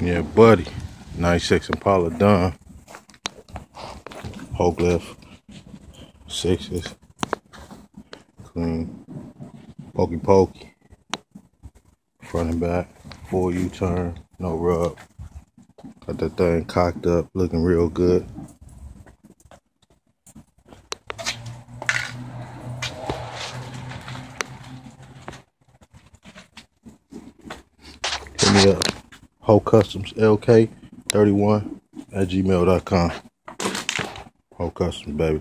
Yeah, buddy. 96 Impala done. Whole lift. Sixes. Clean. Pokey pokey. Front and back. Full U-turn. No rub. Got that thing cocked up. Looking real good. Hit me up. Hulk Kustoms LK31 at gmail.com. Hulk Kustoms, baby.